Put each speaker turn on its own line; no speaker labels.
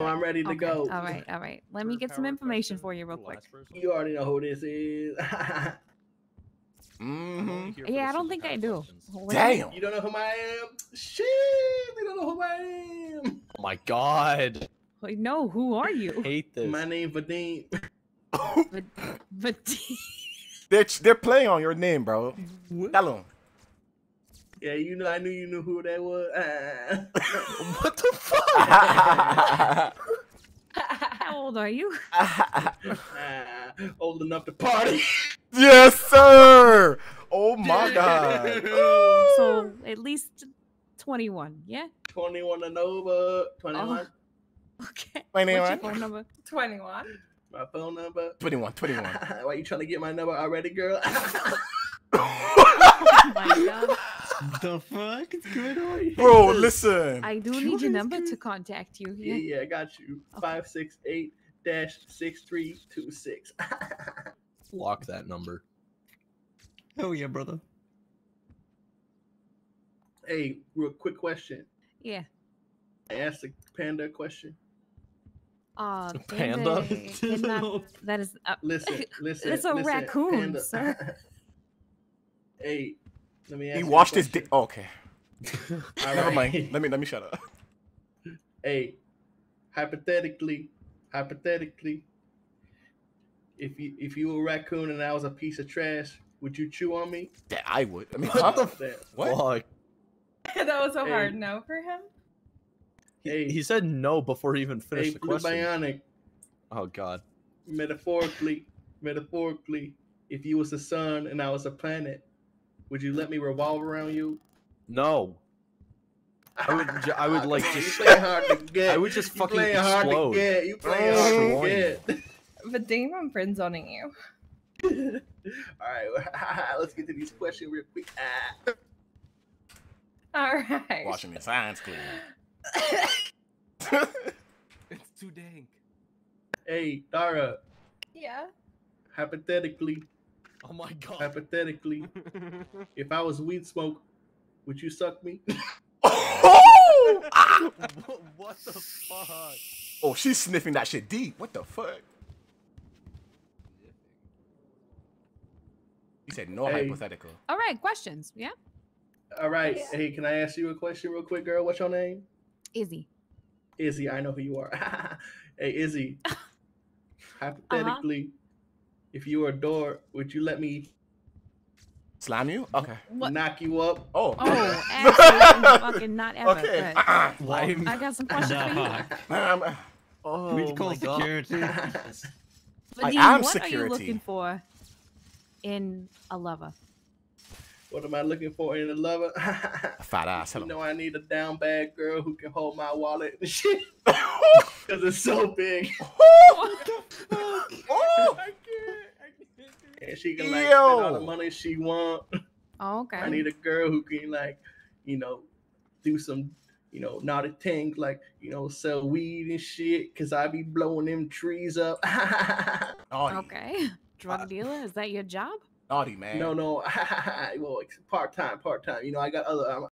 I'm ready to
Okay,
go.
All right, all right. Let me get some information for you real quick.
You already know who this is.
Mm-hmm.
Yeah, I don't think I do.
Damn.
you don't know who I am? Shit, they don't know who I am.
Oh my god.
Wait, No, who are you?
Hate this.
My name Vadeem.
But, but
they're they're playing on your name, bro. Tell 'em.
Yeah, you know, I knew you knew who that was.
what the fuck?
how old are you?
Old enough to party.
yes, sir. Oh my god.
So at least 21, yeah?
21 and over. 21.
Okay.
My name
What's your
what?
phone number?
21.
My phone number.
21, 21.
Why you trying to get my number already, girl?
Oh my god.
the fuck is going on?
Bro, listen.
I do need your number to contact you.
yeah,
Yeah.
yeah, I got you. 568 6326.
Lock that number.
Oh yeah, brother.
Hey, real quick question.
Yeah.
I asked the panda a question.
Uh,
Panda?
panda cannot- that is. Uh,
Listen, listen.
It's a
listen,
raccoon,
panda.
sir.
hey, let me ask
He
you a
washed his
question.
dick. okay. Never
right.
mind. Let me let me shut up.
hey, hypothetically, hypothetically, if you if you were a raccoon and I was a piece of trash, would you chew on me?
Yeah, I would. I mean,
What
huh?
the
That-
what?
That was a
Hey.
hard no for him.
Hey,
He said no before he even
hey,
finished the
Blue
question.
Bionic,
Oh god.
metaphorically, metaphorically, if you was the sun and I was a planet, would you let me revolve around you?
No. I would ju- I would, like, just-
You playing hard to get.
I would just
you
fucking
playing hard to
explode.
get. You playing
Oh,
hard to
destroy
get.
But Dame, I'm zoning you.
All right, let's get to these questions real quick. Ah.
All right.
Washing his hands clean.
It's too dank.
Hey, Dara,
yeah.
hypothetically,
Oh my god.
hypothetically, if I was weed smoke, would you suck me?
oh! Ah!
what the fuck?
oh, she's sniffing that shit deep. What the fuck? He said no
Hey.
hypothetical.
all right, questions. Yeah.
All right.
Yeah.
Hey, can I ask you a question real quick, girl? What's your name?
Izzy.
Izzy. I know who you are. hey, Izzy. Hypothetically, if you were a door, would you let me
Slam you? Okay.
What?
knock you up?
Oh.
Oh, absolutely fucking not ever.
Okay.
but
Lime.
I got some questions for you.
Um,
Oh
we call
my god.
security.
But
I
Dean,
am
what are you looking for in a lover?
what am I looking for in a lover?
a fat ass.
you know, I need a down bad girl who can hold my wallet and shit. Because it's so big.
oh!
I can't. I can't. And she can like spend all the money she want.
Oh, okay.
I need a girl who can like, you know, do some, you know, naughty things like, you know, sell weed and shit. Cause I be blowing them trees up.
Okay. Drug dealer? Is that your job?
Naughty, man.
no, no. well, part time, part time. You know, I got other. I'm,